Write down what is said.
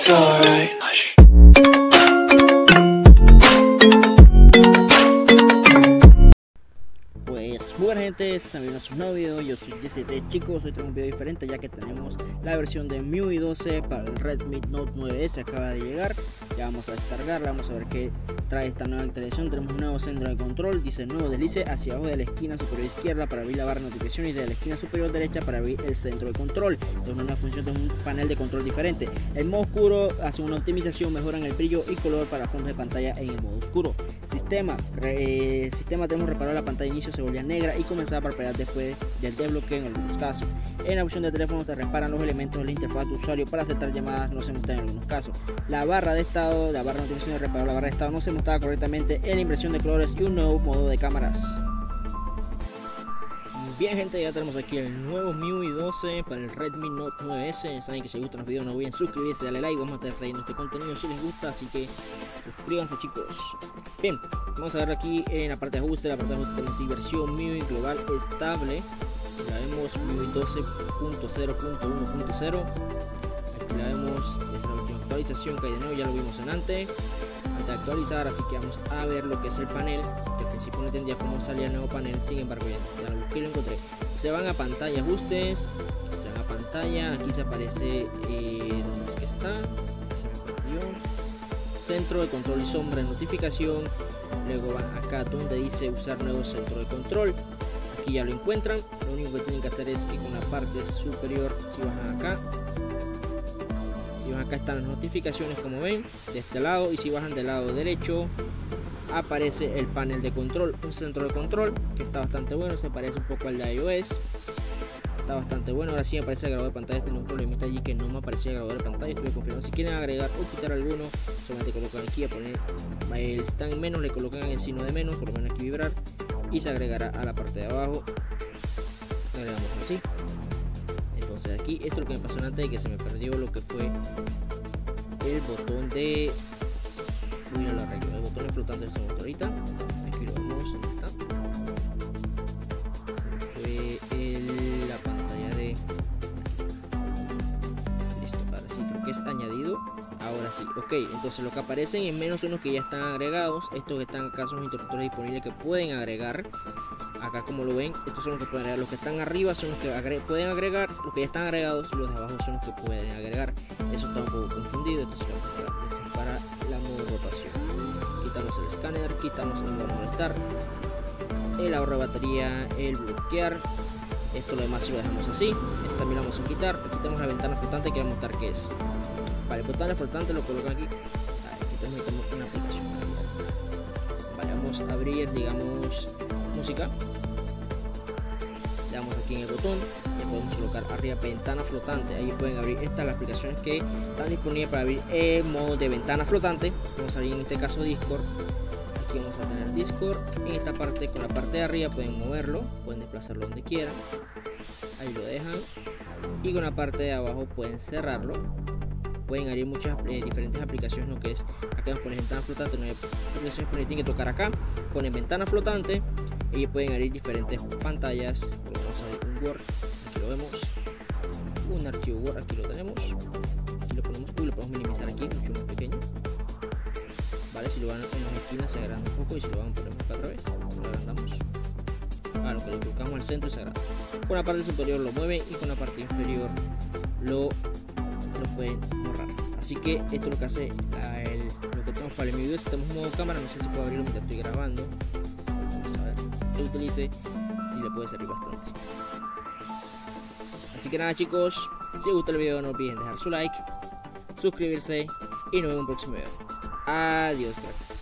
It's alright. Hush. Pues buena gente, bienvenidos a un nuevo video, yo soy JCT chicos, hoy tengo un video diferente ya que tenemos la versión de MIUI 12 para el Redmi Note 9S, acaba de llegar, ya vamos a descargarla, vamos a ver qué trae esta nueva actualización, tenemos un nuevo centro de control, dice nuevo deslice hacia abajo de la esquina superior izquierda para abrir la barra de notificaciones y de la esquina superior derecha para abrir el centro de control, es una función de un panel de control diferente, el modo oscuro hace una optimización, mejoran el brillo y color para fondos de pantalla en el modo oscuro, sistema, eh, sistema tenemos reparado la pantalla de inicio se volvía negra y comenzaba a parpadear después del desbloqueo en algunos casos. En la opción de teléfono te reparan los elementos de la interfaz de usuario para aceptar llamadas no se muestra en algunos casos. La barra de estado, la barra de notificaciones reparó la barra de estado no se mostraba correctamente en la impresión de colores y un nuevo modo de cámaras. Bien gente, ya tenemos aquí el nuevo MIUI 12 para el Redmi Note 9S. Saben que si gustan los videos no olviden suscribirse, darle like, vamos a estar trayendo este contenido si les gusta, así que suscríbanse chicos. Bien, vamos a ver aquí en la parte de ajuste, la parte de ajuste tenemos versión MIUI global estable. La vemos MIUI 12.0.1.0. Aquí la vemos, es la última actualización que hay de nuevo, ya lo vimos en antes. De actualizar, así que vamos a ver lo que es el panel al principio no entendía cómo salía el nuevo panel, sin embargo ya, ya lo busqué lo encontré. Se van a pantalla ajustes, se van a pantalla, aquí se aparece eh, Centro de control y sombra de notificación, luego van acá donde dice usar nuevo centro de control. Aquí ya lo encuentran, lo único que tienen que hacer es que con la parte superior, si bajan acá, si bajan acá están las notificaciones como ven, de este lado, y si bajan del lado derecho, aparece el panel de control, un centro de control que está bastante bueno, se parece un poco al de iOS. Está bastante bueno, ahora sí me aparece el grabador de pantalla, tengo un problemita allí que no me aparecía el grabador de pantalla, estoy confirmando. Si quieren agregar o quitar alguno, solamente colocan aquí a poner, están en menos, le colocan el signo de menos, menos aquí vibrar, y se agregará a la parte de abajo. Agregamos así. Entonces aquí, esto es lo que me pasó antes de que se me perdió lo que fue el botón de voy a lo arreglo el botón flotante del segundo ahorita añadido ahora sí ok entonces lo que aparecen en menos son los que ya están agregados estos que están acá son los interruptores disponibles que pueden agregar acá como lo ven estos son los que pueden agregar los que están arriba son los que pueden agregar los que ya están agregados los de abajo son los que pueden agregar. Eso está un poco confundido entonces para la modo rotación quitamos el escáner quitamos el modo molestar el ahorro de batería el bloquear esto lo demás si lo dejamos así. Esto también lo vamos a quitar. Quitamos la ventana flotante que va a mostrar que es. Vale el botón flotante lo colocan aquí. Entonces metemos una aplicación. Vale vamos a abrir digamos música. Le damos aquí en el botón. Y podemos colocar arriba ventana flotante. Ahí pueden abrir estas las aplicaciones que están disponibles para abrir el modo de ventana flotante. Vamos a abrir en este caso discord aquí vamos a tener discord. En esta parte con la parte de arriba pueden moverlo pueden desplazarlo donde quieran. Ahí lo dejan. Y con la parte de abajo pueden cerrarlo. Pueden abrir muchas eh, diferentes aplicaciones lo que es acá nos ponen ventana flotante no hay aplicaciones tienen que tocar acá. Ponen ventana flotante y pueden abrir diferentes pantallas. Vamos a ver un Word aquí lo vemos. Un archivo Word aquí lo tenemos vale si lo van en las esquinas se agranda un poco y si lo van ponemos acá otra vez lo agrandamos. A lo que le colocamos al centro se agranda. Con la parte superior lo mueven y con la parte inferior lo, lo pueden borrar. Así que esto es lo que hace el, lo que tenemos para el video. Si tenemos modo cámara no sé si puedo abrirlo mientras estoy grabando. Que utilice si le puede servir bastante. Así que nada chicos si os gusta el video no olviden dejar su like suscribirse y nos vemos en un próximo video adiós cracks